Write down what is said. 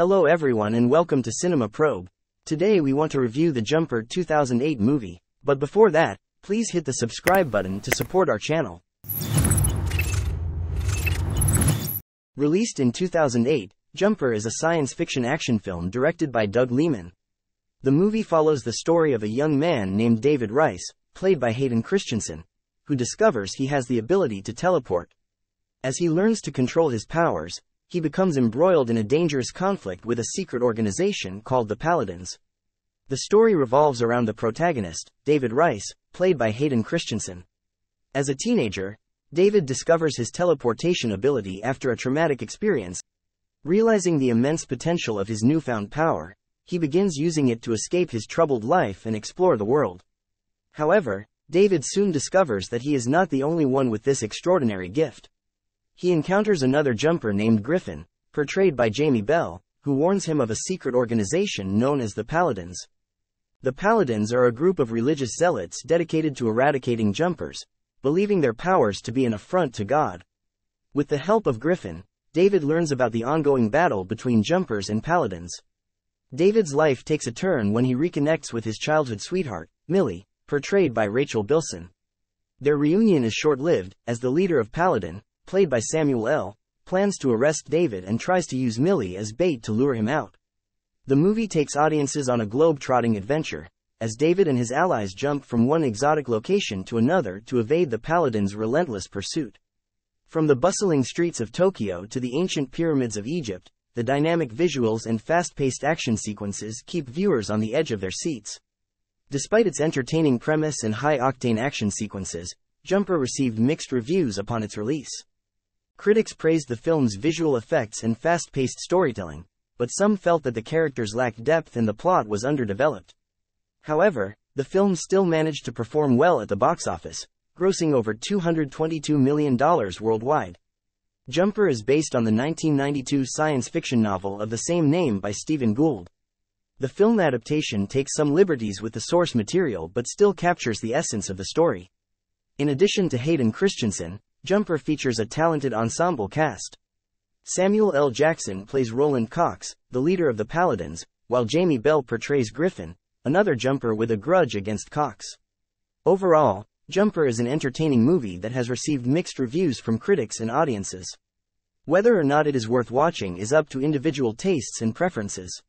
Hello everyone and welcome to Cinema Probe. Today we want to review the Jumper 2008 movie, but before that, please hit the subscribe button to support our channel. Released in 2008, Jumper is a science fiction action film directed by Doug Liman. The movie follows the story of a young man named David Rice, played by Hayden Christensen, who discovers he has the ability to teleport. As he learns to control his powers, he becomes embroiled in a dangerous conflict with a secret organization called the Paladins. The story revolves around the protagonist, David Rice, played by Hayden Christensen. As a teenager, David discovers his teleportation ability after a traumatic experience. Realizing the immense potential of his newfound power, he begins using it to escape his troubled life and explore the world. However, David soon discovers that he is not the only one with this extraordinary gift. He encounters another jumper named Griffin, portrayed by Jamie Bell, who warns him of a secret organization known as the Paladins. The Paladins are a group of religious zealots dedicated to eradicating jumpers, believing their powers to be an affront to God. With the help of Griffin, David learns about the ongoing battle between jumpers and paladins. David's life takes a turn when he reconnects with his childhood sweetheart, Millie, portrayed by Rachel Bilson. Their reunion is short lived, as the leader of Paladin, played by Samuel L., plans to arrest David and tries to use Millie as bait to lure him out. The movie takes audiences on a globe-trotting adventure, as David and his allies jump from one exotic location to another to evade the Paladins' relentless pursuit. From the bustling streets of Tokyo to the ancient pyramids of Egypt, the dynamic visuals and fast-paced action sequences keep viewers on the edge of their seats. Despite its entertaining premise and high-octane action sequences, Jumper received mixed reviews upon its release. Critics praised the film's visual effects and fast-paced storytelling, but some felt that the characters lacked depth and the plot was underdeveloped. However, the film still managed to perform well at the box office, grossing over $222 million worldwide. Jumper is based on the 1992 science fiction novel of the same name by Steven Gould. The film adaptation takes some liberties with the source material but still captures the essence of the story. In addition to Hayden Christensen, Jumper features a talented ensemble cast. Samuel L. Jackson plays Roland Cox, the leader of the Paladins, while Jamie Bell portrays Griffin, another jumper with a grudge against Cox. Overall, Jumper is an entertaining movie that has received mixed reviews from critics and audiences. Whether or not it is worth watching is up to individual tastes and preferences.